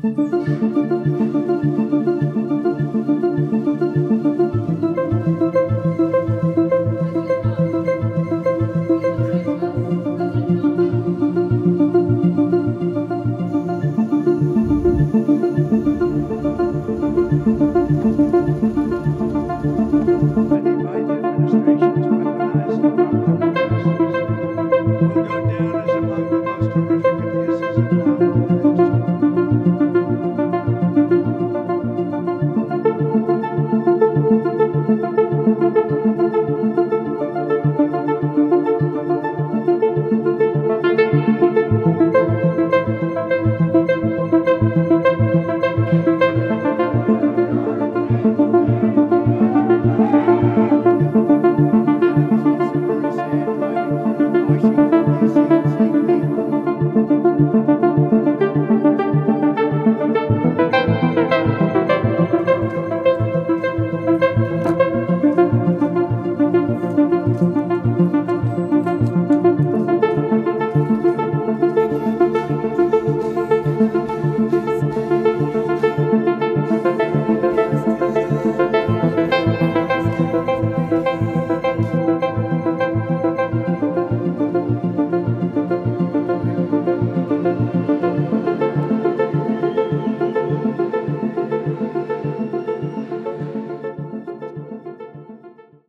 フフフフ。Thank you.